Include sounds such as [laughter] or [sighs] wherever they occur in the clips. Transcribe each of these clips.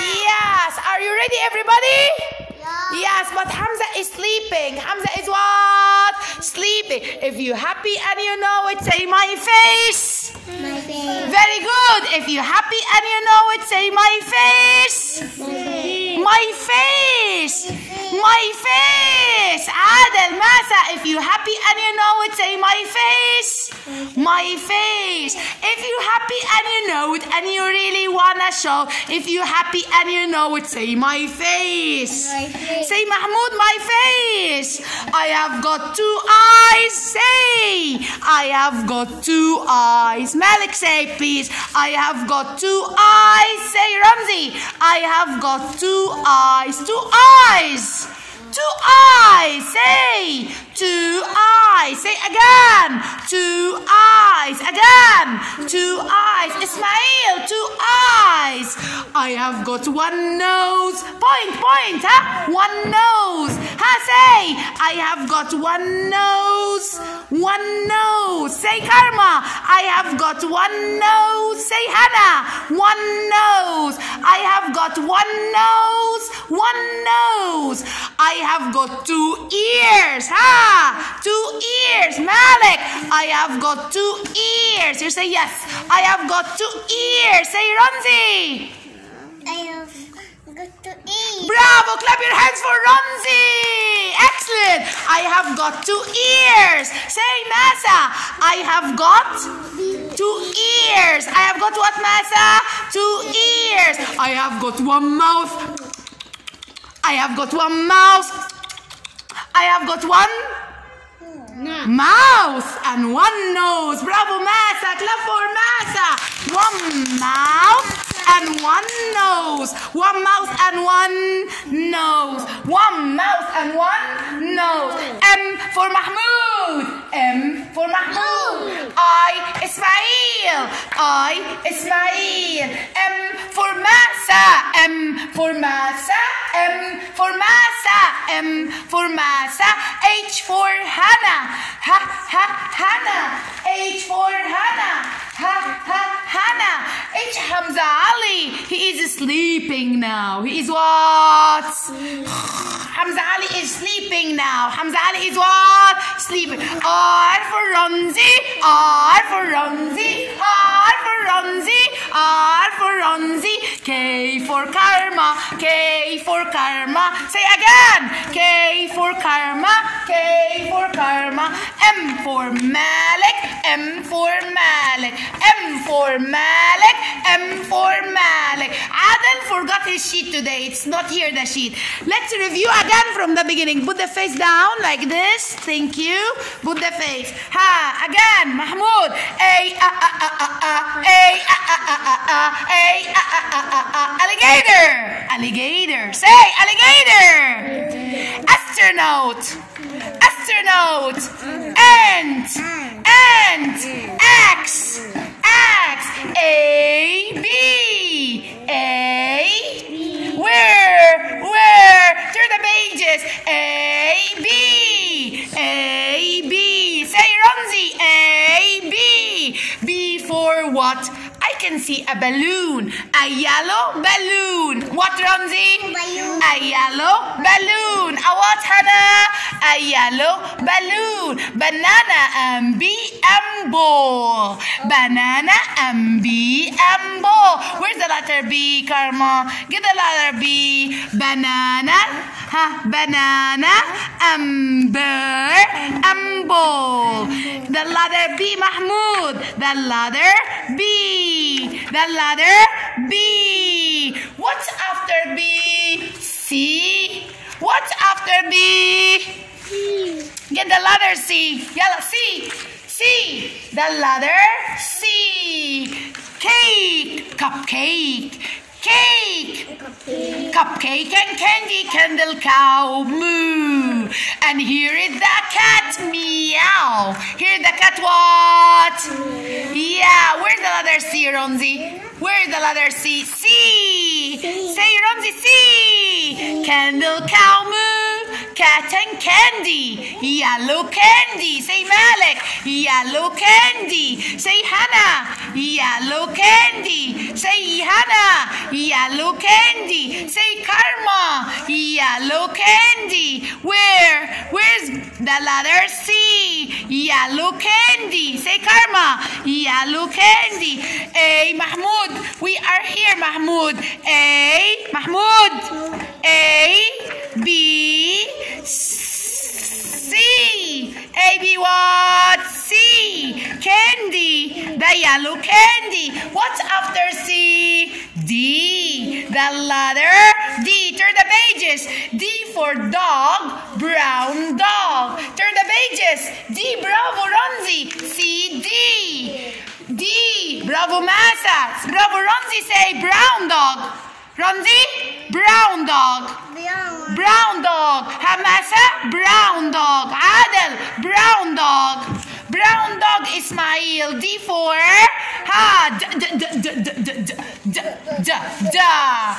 Yes. Are you ready, everybody? Yes, but Hamza is sleeping. Hamza is what? Sleeping. If you're happy and you know it, say my face. My face. Very good. If you're happy and you know it, say my face. My face. My face. Adel, Masa, if you're happy and you know it, say my face. My face. If you're happy and you know it and you really wanna show, if you're happy and you know it, say my face. My face. Say Mahmoud, my face. I have got two eyes. Say, I have got two eyes. Malik, say please. I have got two eyes. Say Ramzi, I have got two eyes. Two eyes. Two eyes. Say two eyes. Say again. Two eyes. Again. Two eyes. Ismail, two eyes. I have got one nose. Point, point, huh? One nose. Huh? Say, I have got one nose. One nose. Say Karma, I have got one nose. Say Hannah, one nose. I have got one nose. One nose. I have got two ears. Ha! Two ears. Malik, I have got two ears. You say yes. I have got two ears. Say Ramzi. I have got two ears. Bravo! Clap your hands for Ramzi! Excellent! I have got two ears. Say Masa. I have got two ears. I have got what, Masa? Two ears. I have got one mouth. I have got one mouth. I have got one mouth and one nose. Bravo, Masa. Clap for Masa. One mouth and one nose. One mouth and one nose. One mouth and one nose. M for Mahmoud. M for Mahmoud. I, Ismail. I, Ismail. M for Masa. M for Masa. M for Masa. M for Masa. H for Hannah. Ha, ha, Hannah. H for Hannah. Ha, ha, Hannah. H Hamza Ali. He is sleeping now. He is what? [sighs] Hamza Ali is sleeping now. Hamza Ali is what? Sleeping. R for Ramzi. R for Ramzi. R for Ramzi. R for Ramzi. K for Karma. K for Karma. Say again. K for Karma. K for Karma. M for Malik. M for Malik. M for Malik. M for Malik. Adel forgot his sheet today. It's not here, the sheet. Let's review again from the beginning. Put the face down like this. Thank you. Put the face. Ha. Again. Mahmoud. A, a, a, a, a, a. A, a, a, a, a, a. A, a, a, a, a, a. Alligator. Alligator. Say alligator. Astronaut. Astronaut. Ant. Ant. X. A. B. A. Where? Where? Turn the pages. A. B. A. B. Say Ramzi. A. B. B for what? I can see a balloon. A yellow balloon. What, Ramzi? Balloon. A yellow balloon. A what, Hannah? A yellow balloon. Banana and bee and ball. Banana and bee and ball. Where's the letter B, Karma? Get the letter B. Banana. Ha, banana bird and ball. The letter B, Mahmoud. The letter B. The letter B. What's after B? C. What's after B? Get the letter C. Yalla, C. C. The letter C. Cake. Cupcake. Cake. Cupcake and candy, candle cow, moo. And here is the cat, meow. Here the cat what? Yeah, where's the letter C, Ramzi? Where's the letter C? C. Say, Ramzi, C. Candle cow, moo. Cat and candy. Yellow candy. Say, Malik. Yellow candy. Say, Hannah. Yellow candy. Say, Hannah. Yellow candy. Say karma. Yellow candy. Where? Where's the letter C? Yellow candy. Say karma. Yellow candy. A Mahmoud. We are here, Mahmoud. A Mahmoud. A B C. A B what? C. Candy. The yellow candy. What's after C? D. The letter D. Turn the pages. D for dog. Brown dog. Turn the pages. D. Bravo, Ramzi. C. D. D. Bravo, Masa. Bravo, Ramzi. Say brown dog. Ramzi? Brown dog. Brown. Brown dog. Hamasa, brown dog. Adel, brown dog. Brown dog Ismail. D for ha. D d d d d d d d d da.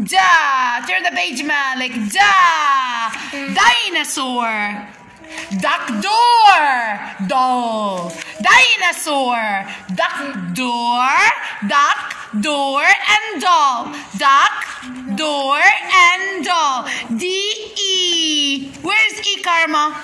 Da. Turn the page, Malik. Da. Dinosaur. Duck door. Doll. Dinosaur. Duck door. Duck door and doll. Duck door and doll. D E. Where's E Karma?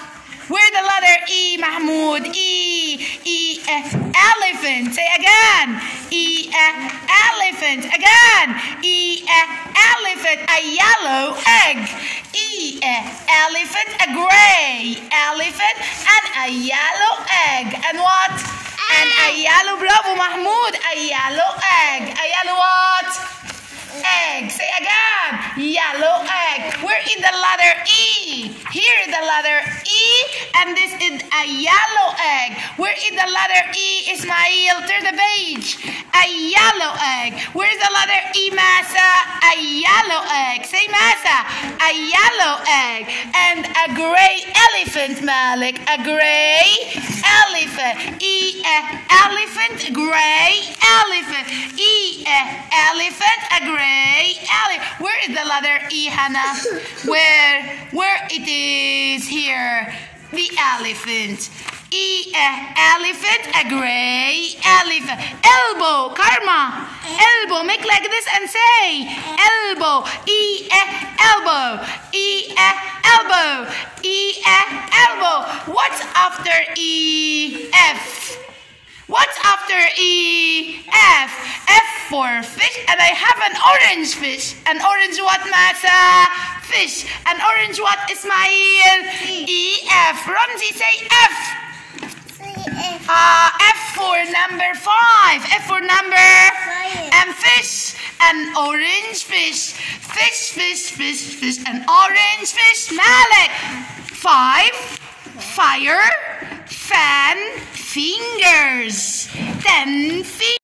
Where's the letter E, Mahmoud? E, E, eh, elephant. Say again. E, elephant. Again. E, elephant. A yellow egg. E, eh, elephant. A gray elephant. And a yellow egg. And what? a Ayalo Bravo Mahmoud, yellow Egg, A Ayalo oh. Egg. Say again. Yellow egg. We're in the letter E. Here is the letter E, and this is a yellow egg. We're in the letter E. Ismail, turn the page. A yellow egg. Where's the letter E, Masa? A yellow egg. Say Masa. A yellow egg. And a gray elephant, Malik. A gray elephant. E, a elephant, gray elephant. E, a elephant, a gray elephant. Where is the letter E, Hannah? Where? Where it is here? The elephant. E, a elephant, a gray elephant. Elbow, karma. Elbow, make like this and say elbow. E, a elbow. E, a elbow. E, a elbow. What's after E, F? What's after E? For fish, and I have an orange fish. An orange what, Masa? Fish. An orange what, Ismail? E. F. Ramzi, say F. Uh, F for number five. F for number and fish. An orange fish. Fish, fish, fish, fish. An orange fish. Malik. Five. Fire. Fan. Fingers. Ten feet.